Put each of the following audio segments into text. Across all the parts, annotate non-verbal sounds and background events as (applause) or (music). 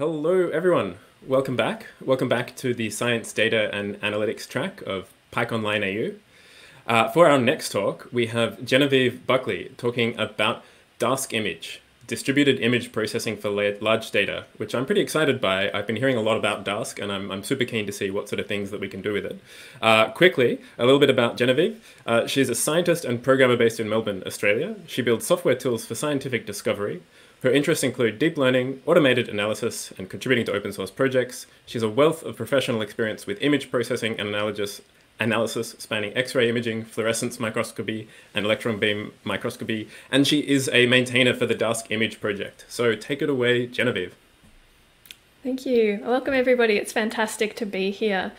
Hello, everyone. Welcome back. Welcome back to the Science Data and Analytics track of PyConline AU. Uh, for our next talk, we have Genevieve Buckley talking about Dask Image, distributed image processing for large data, which I'm pretty excited by. I've been hearing a lot about Dask, and I'm, I'm super keen to see what sort of things that we can do with it. Uh, quickly, a little bit about Genevieve. Uh, she's a scientist and programmer based in Melbourne, Australia. She builds software tools for scientific discovery. Her interests include deep learning, automated analysis, and contributing to open source projects. She has a wealth of professional experience with image processing and analysis, analysis spanning X-ray imaging, fluorescence microscopy, and electron beam microscopy, and she is a maintainer for the Dask Image project. So take it away, Genevieve. Thank you. Welcome everybody. It's fantastic to be here.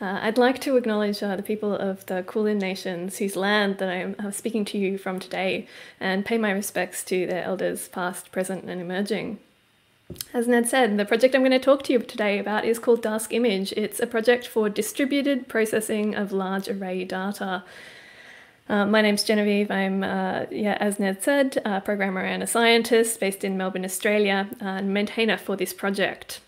Uh, I'd like to acknowledge uh, the people of the Kulin Nations whose land that I'm uh, speaking to you from today and pay my respects to their elders past, present and emerging. As Ned said, the project I'm going to talk to you today about is called Dask Image. It's a project for distributed processing of large array data. Uh, my name's Genevieve. I'm, uh, yeah, as Ned said, a programmer and a scientist based in Melbourne, Australia, and maintainer for this project.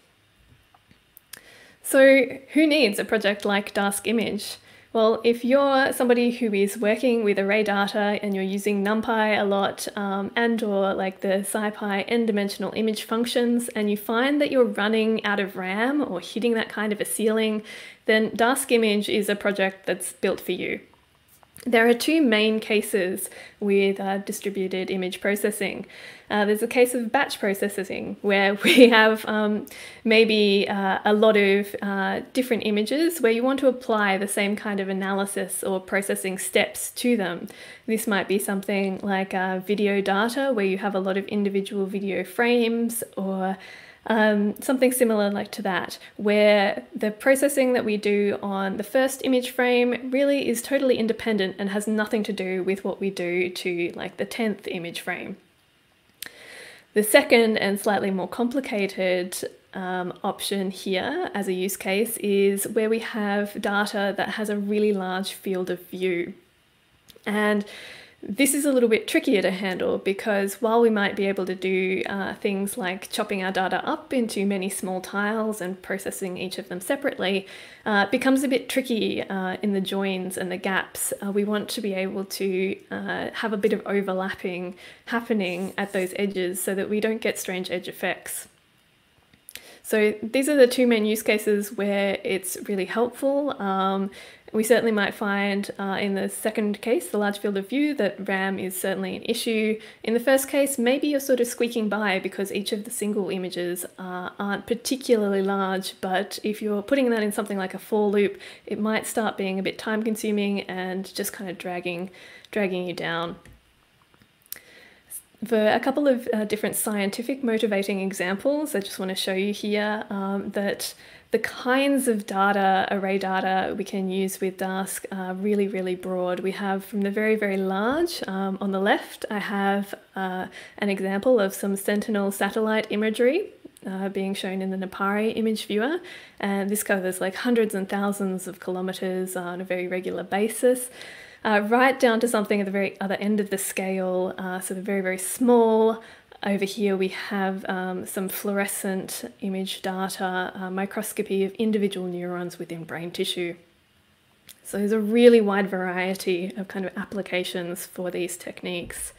So, who needs a project like Dask Image? Well, if you're somebody who is working with array data and you're using NumPy a lot um, and or like the SciPy n-dimensional image functions and you find that you're running out of RAM or hitting that kind of a ceiling, then Dask Image is a project that's built for you. There are two main cases with uh, distributed image processing. Uh, there's a case of batch processing where (laughs) we have um, maybe uh, a lot of uh, different images where you want to apply the same kind of analysis or processing steps to them. This might be something like uh, video data where you have a lot of individual video frames or um, something similar like to that, where the processing that we do on the first image frame really is totally independent and has nothing to do with what we do to like the 10th image frame. The second and slightly more complicated um, option here as a use case is where we have data that has a really large field of view. And this is a little bit trickier to handle because while we might be able to do uh, things like chopping our data up into many small tiles and processing each of them separately, uh, it becomes a bit tricky uh, in the joins and the gaps. Uh, we want to be able to uh, have a bit of overlapping happening at those edges so that we don't get strange edge effects. So these are the two main use cases where it's really helpful. Um, we certainly might find uh, in the second case, the large field of view, that RAM is certainly an issue. In the first case, maybe you're sort of squeaking by because each of the single images uh, aren't particularly large, but if you're putting that in something like a for loop, it might start being a bit time consuming and just kind of dragging, dragging you down. For a couple of uh, different scientific motivating examples, I just want to show you here um, that the kinds of data, array data we can use with Dask are really, really broad. We have from the very, very large, um, on the left, I have uh, an example of some Sentinel satellite imagery uh, being shown in the NAPARI image viewer. And this covers like hundreds and thousands of kilometers on a very regular basis. Uh, right down to something at the very other end of the scale, uh, so very, very small, over here we have um, some fluorescent image data, uh, microscopy of individual neurons within brain tissue. So there's a really wide variety of kind of applications for these techniques.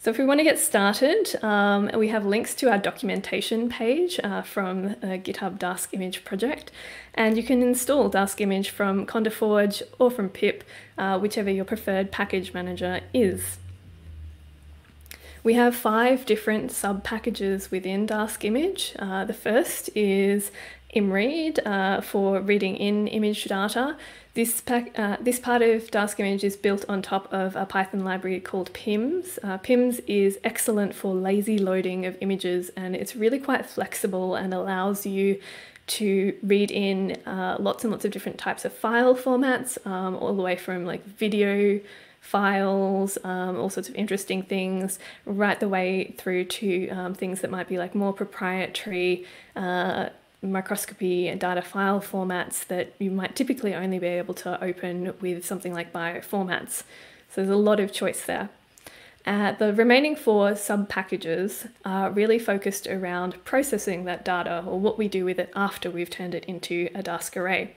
So if we want to get started, um, we have links to our documentation page uh, from the GitHub Dask Image project, and you can install Dask Image from CondaForge or from pip, uh, whichever your preferred package manager is. We have five different sub packages within Dask Image. Uh, the first is imread uh, for reading in image data. This, pack, uh, this part of Dask Image is built on top of a Python library called PIMS. Uh, PIMS is excellent for lazy loading of images and it's really quite flexible and allows you to read in uh, lots and lots of different types of file formats, um, all the way from like video files, um, all sorts of interesting things, right the way through to um, things that might be like more proprietary uh, microscopy and data file formats that you might typically only be able to open with something like bioformats. So there's a lot of choice there. Uh, the remaining four sub packages are really focused around processing that data or what we do with it after we've turned it into a Dask array.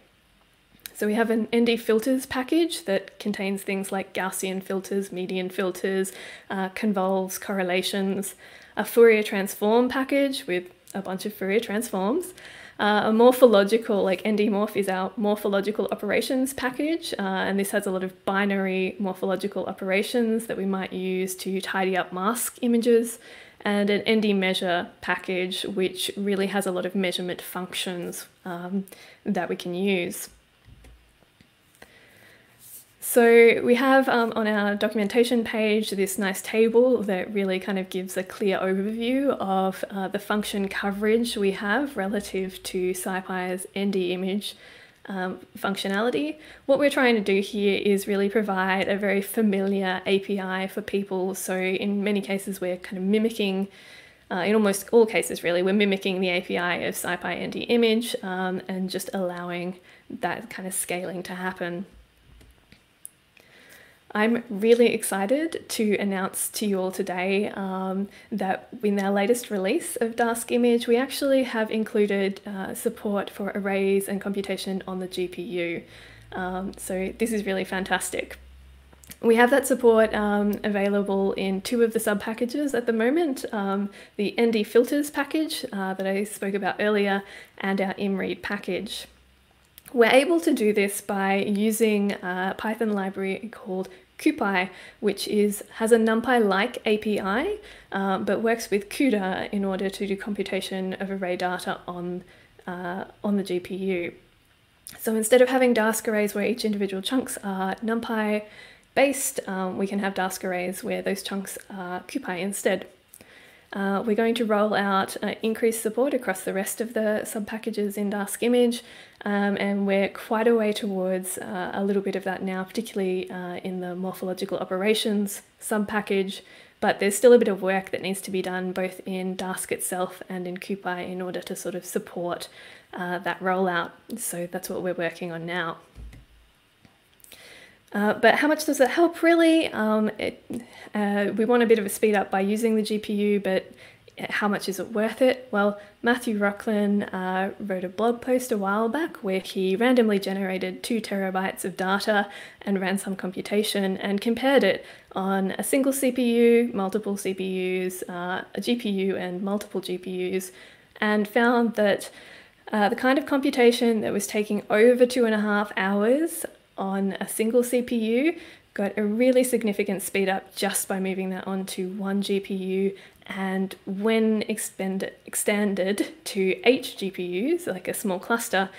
So we have an ND filters package that contains things like Gaussian filters, median filters, uh, convolves, correlations, a Fourier transform package with a bunch of Fourier transforms, uh, a morphological, like NDMorph is our morphological operations package, uh, and this has a lot of binary morphological operations that we might use to tidy up mask images, and an ND measure package, which really has a lot of measurement functions um, that we can use. So we have um, on our documentation page this nice table that really kind of gives a clear overview of uh, the function coverage we have relative to SciPy's ND image um, functionality. What we're trying to do here is really provide a very familiar API for people. So in many cases, we're kind of mimicking uh, in almost all cases, really, we're mimicking the API of SciPy ND image um, and just allowing that kind of scaling to happen. I'm really excited to announce to you all today um, that in our latest release of Dask Image, we actually have included uh, support for arrays and computation on the GPU. Um, so this is really fantastic. We have that support um, available in two of the sub packages at the moment um, the ND filters package uh, that I spoke about earlier, and our imread package. We're able to do this by using a Python library called CuPy, which is has a NumPy-like API, uh, but works with CUDA in order to do computation of array data on, uh, on the GPU. So instead of having Dask arrays where each individual chunks are NumPy based, um, we can have Dask arrays where those chunks are CuPy instead. Uh, we're going to roll out uh, increased support across the rest of the sub-packages in Dask Image, um, and we're quite a way towards uh, a little bit of that now, particularly uh, in the morphological operations sub-package, but there's still a bit of work that needs to be done both in Dask itself and in CuPy in order to sort of support uh, that rollout. So that's what we're working on now. Uh, but how much does it help really? Um, it, uh, we want a bit of a speed up by using the GPU, but how much is it worth it? Well, Matthew Rocklin uh, wrote a blog post a while back where he randomly generated two terabytes of data and ran some computation and compared it on a single CPU, multiple CPUs, uh, a GPU, and multiple GPUs, and found that uh, the kind of computation that was taking over two and a half hours on a single CPU got a really significant speed up just by moving that onto one GPU and when expend, extended to eight GPUs, like a small cluster,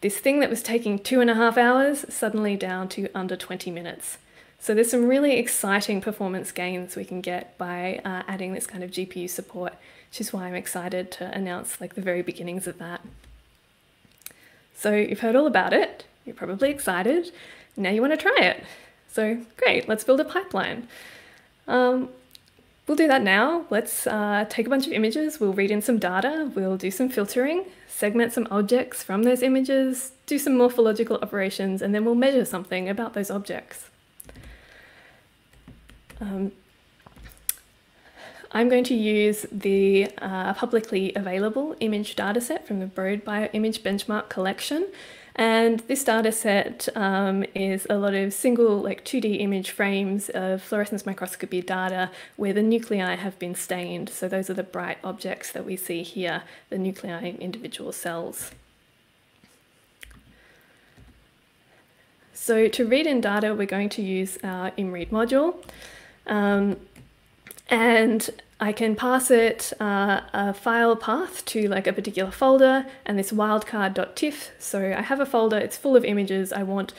this thing that was taking two and a half hours suddenly down to under 20 minutes. So there's some really exciting performance gains we can get by uh, adding this kind of GPU support, which is why I'm excited to announce like the very beginnings of that. So you've heard all about it, you're probably excited. Now you want to try it. So great, let's build a pipeline. Um, we'll do that now. Let's uh, take a bunch of images, we'll read in some data, we'll do some filtering, segment some objects from those images, do some morphological operations, and then we'll measure something about those objects. Um, I'm going to use the uh, publicly available image dataset from the Broad Bioimage Benchmark Collection. And this data set um, is a lot of single like 2D image frames of fluorescence microscopy data where the nuclei have been stained. So those are the bright objects that we see here, the nuclei in individual cells. So to read in data, we're going to use our imread module. Um, and I can pass it uh, a file path to like a particular folder and this wildcard.tiff. So I have a folder, it's full of images. I want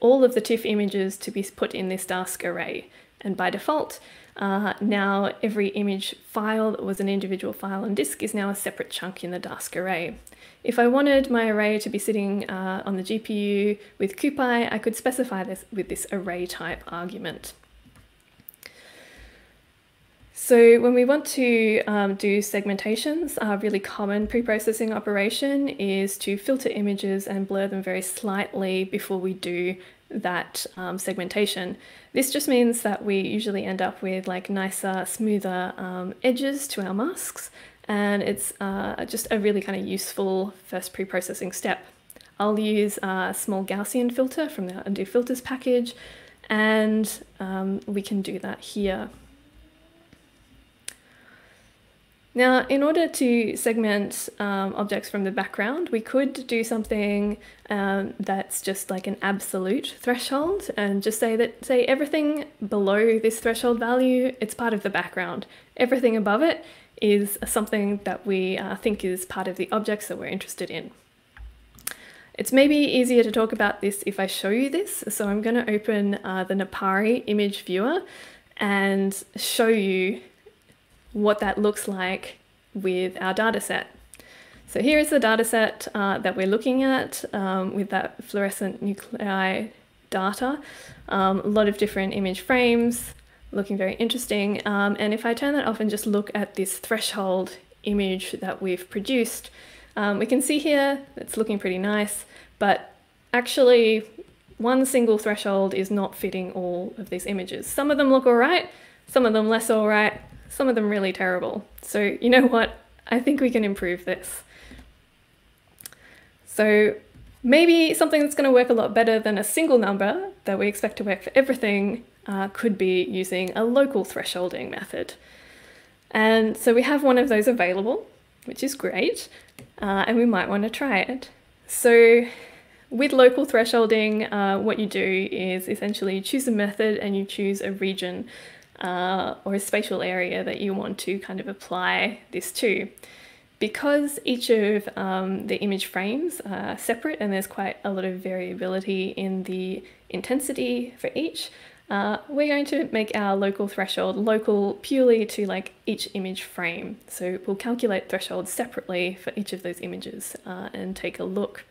all of the TIFF images to be put in this Dask array. And by default, uh, now every image file that was an individual file on disk is now a separate chunk in the Dask array. If I wanted my array to be sitting uh, on the GPU with CuPy, I could specify this with this array type argument. So when we want to um, do segmentations, a really common pre-processing operation is to filter images and blur them very slightly before we do that um, segmentation. This just means that we usually end up with like nicer, smoother um, edges to our masks, and it's uh, just a really kind of useful first pre-processing step. I'll use a small Gaussian filter from the ND Filters package, and um, we can do that here. Now, in order to segment um, objects from the background, we could do something um, that's just like an absolute threshold and just say that, say, everything below this threshold value, it's part of the background. Everything above it is something that we uh, think is part of the objects that we're interested in. It's maybe easier to talk about this if I show you this. So I'm going to open uh, the Napari image viewer and show you what that looks like with our data set. So here is the data set uh, that we're looking at um, with that fluorescent nuclei data. Um, a lot of different image frames, looking very interesting. Um, and if I turn that off and just look at this threshold image that we've produced, um, we can see here it's looking pretty nice, but actually one single threshold is not fitting all of these images. Some of them look all right, some of them less all right, some of them really terrible. So you know what? I think we can improve this. So maybe something that's going to work a lot better than a single number that we expect to work for everything uh, could be using a local thresholding method. And so we have one of those available, which is great, uh, and we might want to try it. So with local thresholding, uh, what you do is essentially you choose a method and you choose a region uh, or a spatial area that you want to kind of apply this to. Because each of um, the image frames are separate and there's quite a lot of variability in the intensity for each, uh, we're going to make our local threshold local purely to like each image frame. So we'll calculate thresholds separately for each of those images uh, and take a look.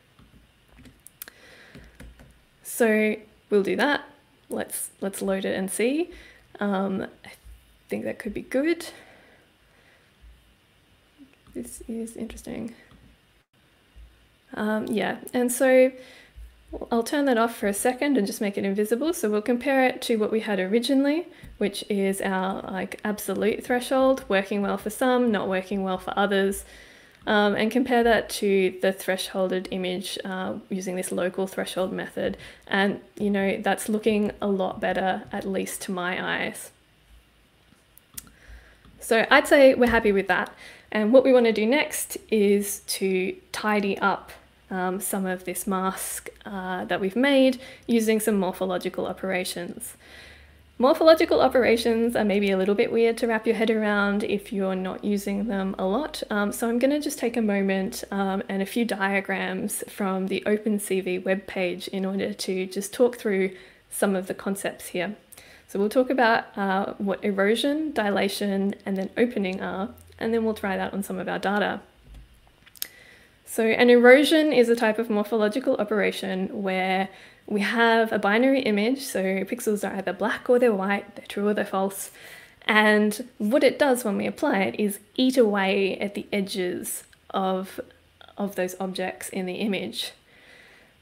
So we'll do that. Let's, let's load it and see. Um, I think that could be good. This is interesting. Um, yeah, and so I'll turn that off for a second and just make it invisible. So we'll compare it to what we had originally, which is our like absolute threshold, working well for some, not working well for others. Um, and compare that to the thresholded image uh, using this local threshold method. And you know, that's looking a lot better, at least to my eyes. So I'd say we're happy with that. And what we want to do next is to tidy up um, some of this mask uh, that we've made using some morphological operations. Morphological operations are maybe a little bit weird to wrap your head around if you're not using them a lot. Um, so I'm going to just take a moment um, and a few diagrams from the OpenCV webpage in order to just talk through some of the concepts here. So we'll talk about uh, what erosion, dilation, and then opening are, and then we'll try that on some of our data. So an erosion is a type of morphological operation where we have a binary image, so pixels are either black or they're white, they're true or they're false. And what it does when we apply it is eat away at the edges of, of those objects in the image.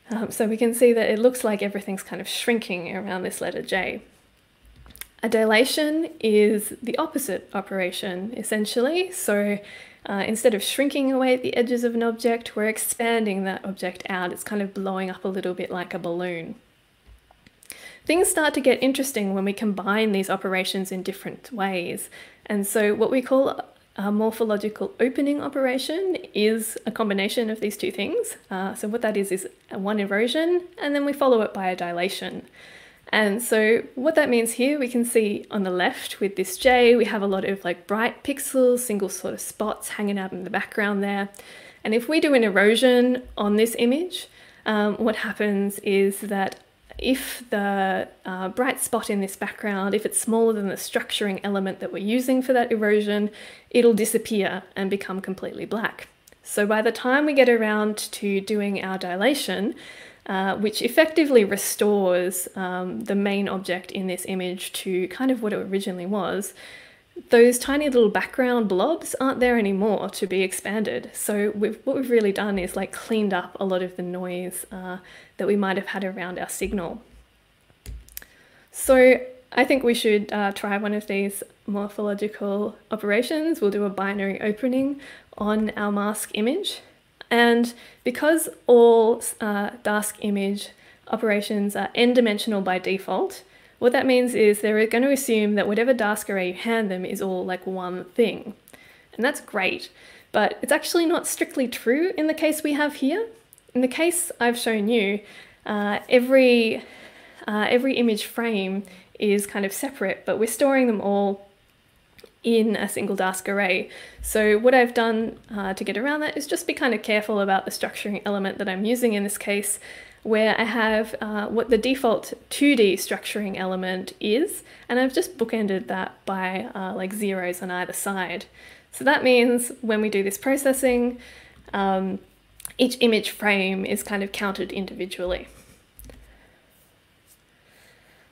Um, so we can see that it looks like everything's kind of shrinking around this letter J. A dilation is the opposite operation, essentially. So uh, instead of shrinking away at the edges of an object, we're expanding that object out. It's kind of blowing up a little bit like a balloon. Things start to get interesting when we combine these operations in different ways. And so what we call a morphological opening operation is a combination of these two things. Uh, so what that is is one erosion, and then we follow it by a dilation. And so what that means here, we can see on the left with this J, we have a lot of like bright pixels, single sort of spots hanging out in the background there. And if we do an erosion on this image, um, what happens is that if the uh, bright spot in this background, if it's smaller than the structuring element that we're using for that erosion, it'll disappear and become completely black. So by the time we get around to doing our dilation, uh, which effectively restores um, the main object in this image to kind of what it originally was, those tiny little background blobs aren't there anymore to be expanded. So we've, what we've really done is like cleaned up a lot of the noise uh, that we might have had around our signal. So I think we should uh, try one of these morphological operations. We'll do a binary opening on our mask image. And because all uh, Dask image operations are n-dimensional by default, what that means is they're going to assume that whatever Dask array you hand them is all like one thing. And that's great, but it's actually not strictly true in the case we have here. In the case I've shown you, uh, every, uh, every image frame is kind of separate, but we're storing them all in a single Dask array. So what I've done uh, to get around that is just be kind of careful about the structuring element that I'm using in this case, where I have uh, what the default 2D structuring element is, and I've just bookended that by uh, like zeros on either side. So that means when we do this processing, um, each image frame is kind of counted individually.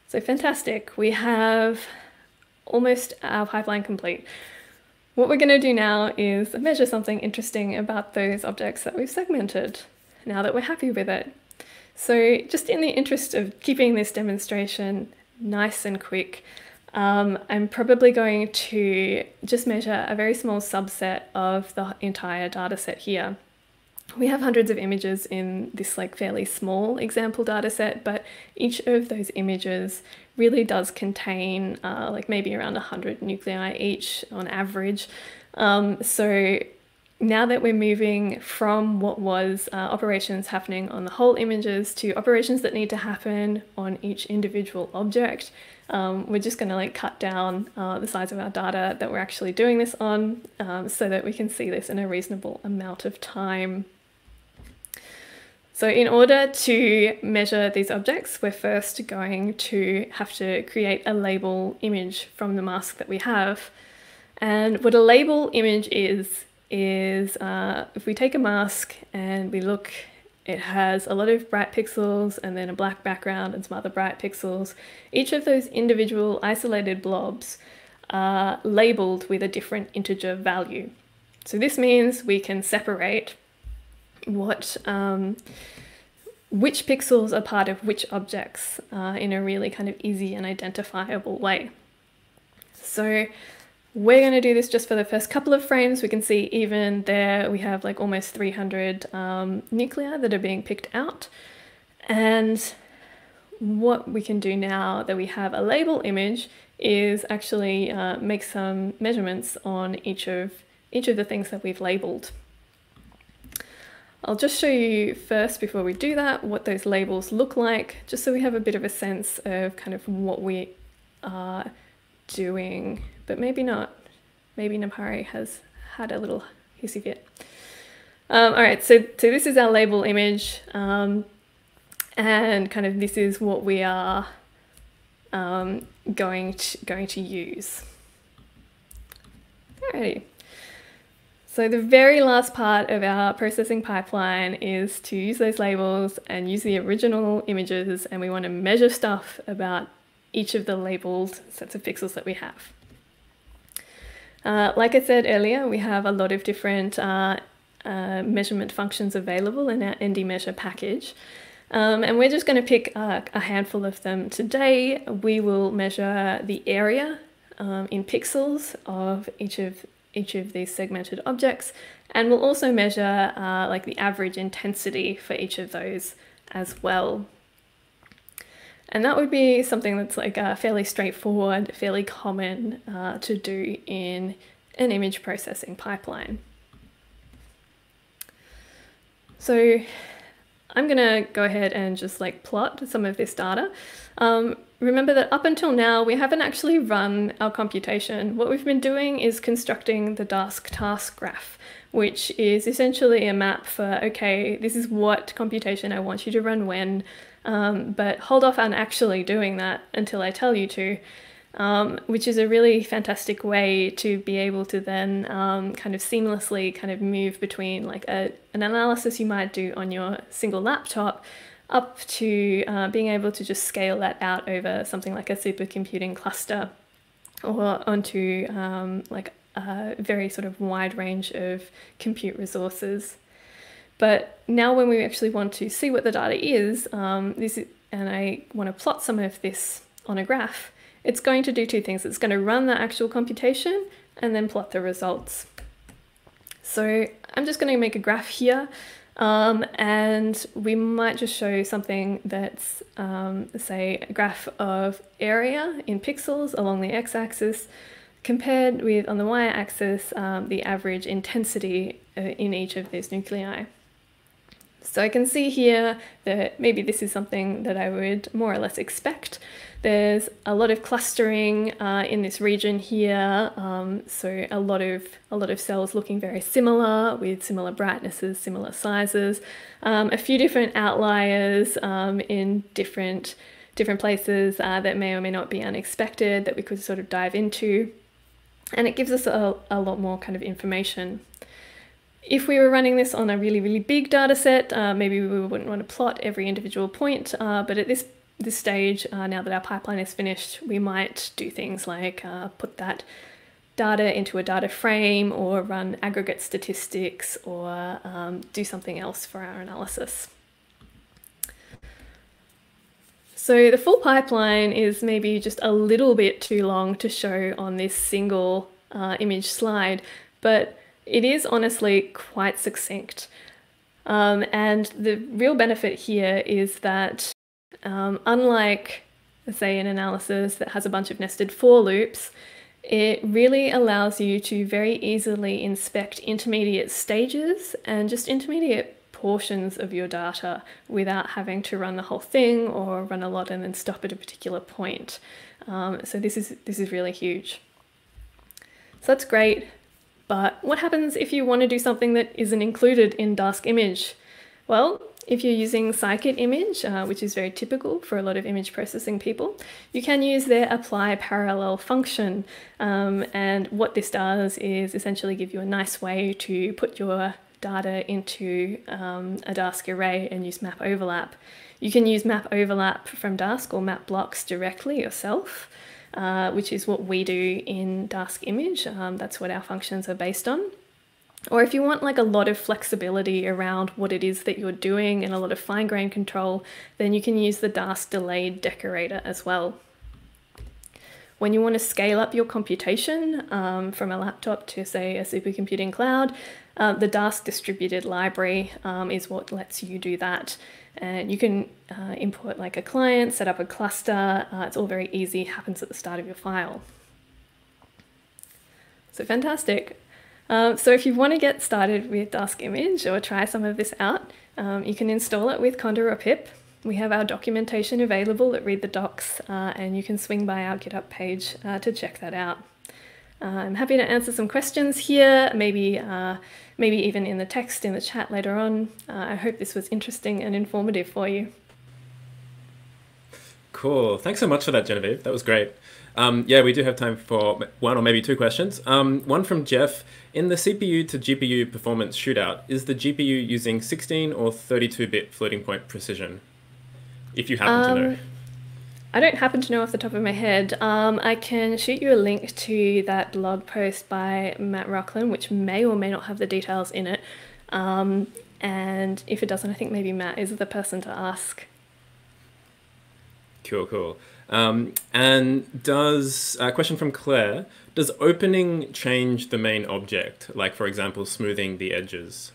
So fantastic, we have almost our pipeline complete. What we're going to do now is measure something interesting about those objects that we've segmented, now that we're happy with it. So just in the interest of keeping this demonstration nice and quick, um, I'm probably going to just measure a very small subset of the entire data set here. We have hundreds of images in this like fairly small example data set, but each of those images really does contain uh, like maybe around 100 nuclei each on average. Um, so now that we're moving from what was uh, operations happening on the whole images to operations that need to happen on each individual object, um, we're just going to like cut down uh, the size of our data that we're actually doing this on um, so that we can see this in a reasonable amount of time. So in order to measure these objects, we're first going to have to create a label image from the mask that we have. And what a label image is, is uh, if we take a mask and we look, it has a lot of bright pixels and then a black background and some other bright pixels. Each of those individual isolated blobs are labeled with a different integer value. So this means we can separate what um, which pixels are part of which objects uh, in a really kind of easy and identifiable way. So we're going to do this just for the first couple of frames. We can see even there we have like almost 300 um, nuclei that are being picked out. And what we can do now that we have a label image is actually uh, make some measurements on each of each of the things that we've labeled. I'll just show you first before we do that what those labels look like, just so we have a bit of a sense of kind of what we are doing, but maybe not. Maybe Napari has had a little hissy fit. Um, all right, so, so this is our label image, um, and kind of this is what we are um, going to, going to use. Alrighty. So the very last part of our processing pipeline is to use those labels and use the original images and we want to measure stuff about each of the labeled sets of pixels that we have. Uh, like I said earlier, we have a lot of different uh, uh, measurement functions available in our NDmeasure package. Um, and we're just going to pick a handful of them today. We will measure the area um, in pixels of each of each of these segmented objects. And we'll also measure uh, like the average intensity for each of those as well. And that would be something that's like uh, fairly straightforward, fairly common uh, to do in an image processing pipeline. So I'm gonna go ahead and just like plot some of this data. Um, remember that up until now, we haven't actually run our computation. What we've been doing is constructing the Dask task graph, which is essentially a map for, okay, this is what computation I want you to run when, um, but hold off on actually doing that until I tell you to um, which is a really fantastic way to be able to then um, kind of seamlessly kind of move between like a, an analysis you might do on your single laptop up to uh, being able to just scale that out over something like a supercomputing cluster or onto um, like a very sort of wide range of compute resources. But now when we actually want to see what the data is, um, this is, and I want to plot some of this on a graph, it's going to do two things. It's going to run the actual computation and then plot the results. So I'm just going to make a graph here um, and we might just show something that's, um, say, a graph of area in pixels along the x-axis compared with, on the y-axis, um, the average intensity uh, in each of these nuclei. So I can see here that maybe this is something that I would more or less expect. There's a lot of clustering uh, in this region here, um, so a lot of a lot of cells looking very similar with similar brightnesses, similar sizes. Um, a few different outliers um, in different different places uh, that may or may not be unexpected that we could sort of dive into, and it gives us a, a lot more kind of information. If we were running this on a really, really big data set, uh, maybe we wouldn't want to plot every individual point, uh, but at this this stage, uh, now that our pipeline is finished, we might do things like uh, put that data into a data frame or run aggregate statistics or um, do something else for our analysis. So the full pipeline is maybe just a little bit too long to show on this single uh, image slide, but it is honestly quite succinct. Um, and the real benefit here is that, um, unlike, say, an analysis that has a bunch of nested for loops, it really allows you to very easily inspect intermediate stages and just intermediate portions of your data without having to run the whole thing or run a lot and then stop at a particular point. Um, so this is this is really huge. So that's great. But what happens if you want to do something that isn't included in Dask image? Well, if you're using scikit image, uh, which is very typical for a lot of image processing people, you can use their apply parallel function. Um, and what this does is essentially give you a nice way to put your data into um, a Dask array and use map overlap. You can use map overlap from Dask or map blocks directly yourself. Uh, which is what we do in Dask image. Um, that's what our functions are based on. Or if you want like a lot of flexibility around what it is that you're doing and a lot of fine grained control, then you can use the Dask delayed decorator as well. When you want to scale up your computation um, from a laptop to say a supercomputing cloud, uh, the Dask distributed library um, is what lets you do that. And you can uh, import like a client, set up a cluster. Uh, it's all very easy, happens at the start of your file. So fantastic. Um, so if you want to get started with Dask Image or try some of this out, um, you can install it with Conda or pip. We have our documentation available at Read the Docs, uh, and you can swing by our GitHub page uh, to check that out. Uh, I'm happy to answer some questions here, maybe, uh, maybe even in the text in the chat later on. Uh, I hope this was interesting and informative for you. Cool. Thanks so much for that, Genevieve. That was great. Um, yeah, we do have time for one or maybe two questions. Um, one from Jeff. In the CPU to GPU performance shootout, is the GPU using 16 or 32-bit floating point precision? If you happen um, to know. I don't happen to know off the top of my head. Um, I can shoot you a link to that blog post by Matt Rocklin, which may or may not have the details in it. Um, and if it doesn't, I think maybe Matt is the person to ask. Cool, cool. Um, and does a uh, question from Claire? Does opening change the main object? Like, for example, smoothing the edges.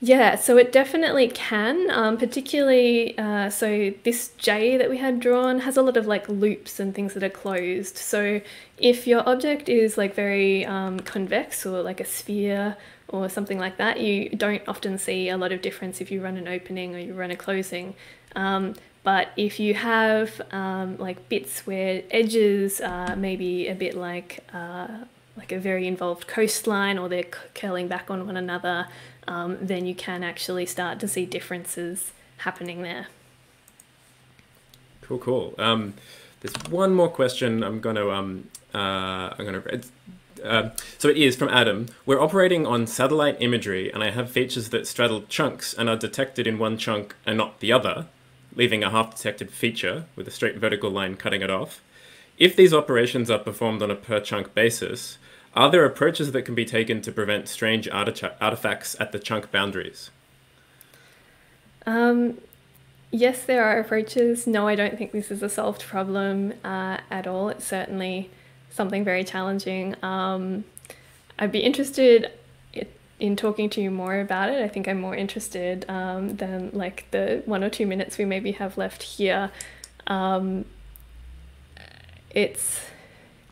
Yeah, so it definitely can, um, particularly, uh, so this J that we had drawn has a lot of like loops and things that are closed. So if your object is like very um, convex or like a sphere or something like that, you don't often see a lot of difference if you run an opening or you run a closing. Um, but if you have um, like bits where edges are maybe a bit like uh, like a very involved coastline or they're curling back on one another, um, then you can actually start to see differences happening there. Cool, cool. Um, there's one more question I'm going to um, uh, I'm to. Uh, so it is from Adam. We're operating on satellite imagery, and I have features that straddle chunks and are detected in one chunk and not the other, leaving a half-detected feature with a straight vertical line cutting it off. If these operations are performed on a per chunk basis, are there approaches that can be taken to prevent strange artifacts at the chunk boundaries? Um, yes, there are approaches. No, I don't think this is a solved problem uh, at all. It's certainly something very challenging. Um, I'd be interested in talking to you more about it. I think I'm more interested um, than like the one or two minutes we maybe have left here. Um, it's,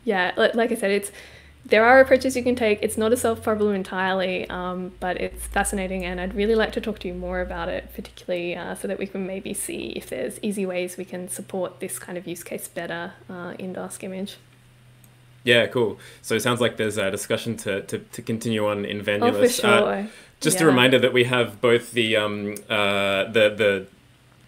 yeah, like I said, it's there are approaches you can take. It's not a solved problem entirely, um, but it's fascinating, and I'd really like to talk to you more about it, particularly uh, so that we can maybe see if there's easy ways we can support this kind of use case better uh, in Dask Image. Yeah, cool. So it sounds like there's a discussion to, to, to continue on in Venueless. Oh, for sure. Uh, just yeah. a reminder that we have both the um, uh, the the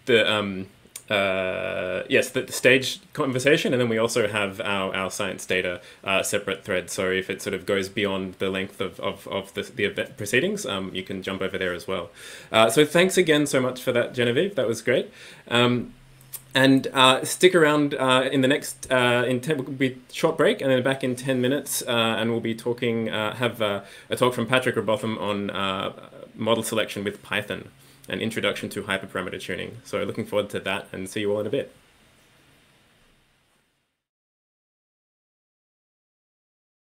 the um, uh, yes, the, the, stage conversation, and then we also have our, our science data uh, separate thread. So if it sort of goes beyond the length of, of, of the, the event proceedings, um, you can jump over there as well. Uh, so thanks again so much for that, Genevieve. That was great. Um, and uh, stick around uh, in the next uh, in ten, we'll be short break and then back in 10 minutes uh, and we'll be talking uh, have uh, a talk from Patrick Robotham on model selection with Python an introduction to hyperparameter tuning. So looking forward to that and see you all in a bit